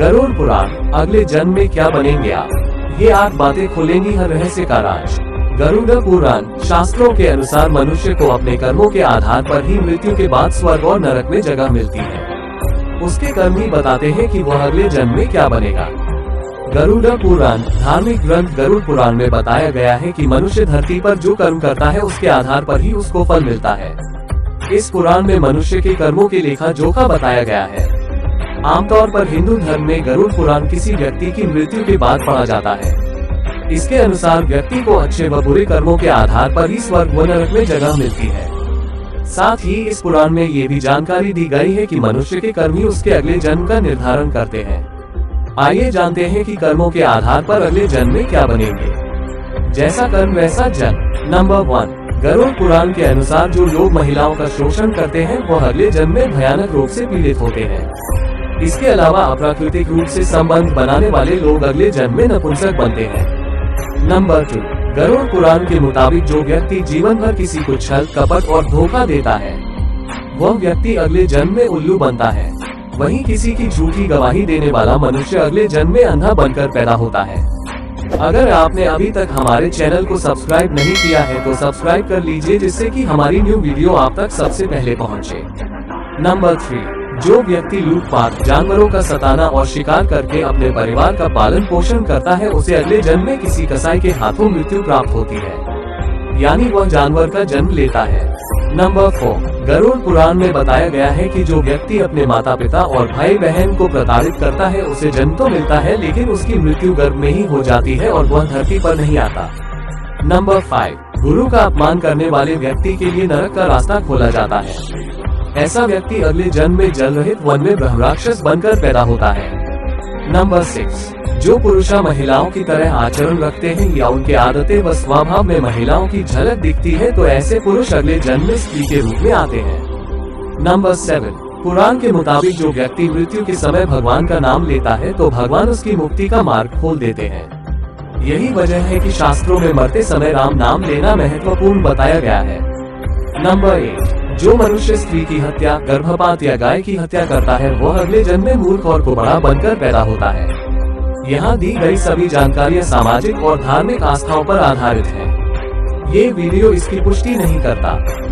गरुड़ पुराण, अगले जन्म में क्या बनेंगे आप? ये आठ बातें खोलेंगी हर रहस्य का राज। गरुड़ पुराण, शास्त्रों के अनुसार मनुष्य को अपने कर्मों के आधार पर ही मृत्यु के बाद स्वर्ग और नरक में जगह मिलती है। उसके कर्म ही बताते हैं कि वह अगले जन्म में क्या बनेगा। गरुड़ पुराण, धार्मिक ग्रंथ गरुड़ पुराण में बताया गया है कि मनुष्य धरती पर जो कर्म करता है, उसके आधार पर ही उसको फल मिलता है। इस पुराण में मनुष्य के कर्मों के लेखा जोखा बताया गया है। आमतौर पर हिंदू धर्म में गरुड़ पुराण किसी व्यक्ति की मृत्यु के बाद पढ़ा जाता है। इसके अनुसार व्यक्ति को अच्छे व बुरे कर्मों के आधार पर ही स्वर्ग व नरक में जगह मिलती है। साथ ही इस पुराण में ये भी जानकारी दी गई है कि मनुष्य के कर्म ही उसके अगले जन्म का निर्धारण करते हैं। आइए जानते हैं कि कर्मों के आधार पर अगले जन्म में क्या बनेंगे। जैसा कर्म, वैसा जन्म। नंबर वन, गरुड़ पुराण के अनुसार जो लोग महिलाओं का शोषण करते हैं, वह अगले जन्म में भयानक रोग से पीड़ित होते हैं। इसके अलावा अप्राकृतिक रूप से संबंध बनाने वाले लोग अगले जन्म में नपुंसक बनते हैं। नंबर टू, गरुड़ पुराण के मुताबिक जो व्यक्ति जीवन भर किसी को छल, कपट और धोखा देता है, वह व्यक्ति अगले जन्म में उल्लू बनता है। वहीं किसी की झूठी गवाही देने वाला मनुष्य अगले जन्म में अंधा बनकर पैदा होता है। अगर आपने अभी तक हमारे चैनल को सब्सक्राइब नहीं किया है तो सब्सक्राइब कर लीजिए, जिससे कि हमारी न्यू वीडियो आप तक सबसे पहले पहुँचे। नंबर थ्री जो व्यक्ति लूटपाट, जानवरों का सताना और शिकार करके अपने परिवार का पालन पोषण करता है, उसे अगले जन्म में किसी कसाई के हाथों मृत्यु प्राप्त होती है। यानी वह जानवर का जन्म लेता है। नंबर फोर गरुड़ पुराण में बताया गया है कि जो व्यक्ति अपने माता पिता और भाई बहन को प्रताड़ित करता है, उसे जन्म तो मिलता है, लेकिन उसकी मृत्यु गर्भ में ही हो जाती है और वह धरती पर नहीं आता। नंबर फाइव गुरु का अपमान करने वाले व्यक्ति के लिए नरक का रास्ता खोला जाता है। ऐसा व्यक्ति अगले जन्म में जल रहित वन में ब्रह्मराक्षस बनकर पैदा होता है। नंबर सिक्स जो पुरुषा महिलाओं की तरह आचरण रखते हैं या उनके आदतें व स्वभाव में महिलाओं की झलक दिखती है तो ऐसे पुरुष अगले जन्म में स्त्री के रूप में आते हैं। नंबर सेवन पुराण के मुताबिक जो व्यक्ति मृत्यु के समय भगवान का नाम लेता है तो भगवान उसकी मुक्ति का मार्ग खोल देते हैं। यही वजह है कि शास्त्रों में मरते समय राम नाम लेना महत्वपूर्ण बताया गया है। नंबर एट जो मनुष्य स्त्री की हत्या, गर्भपात या गाय की हत्या करता है, वह अगले जन्म में मूर्ख और कुबड़ा बनकर पैदा होता है। यहाँ दी गई सभी जानकारियाँ सामाजिक और धार्मिक आस्थाओं पर आधारित है। ये वीडियो इसकी पुष्टि नहीं करता।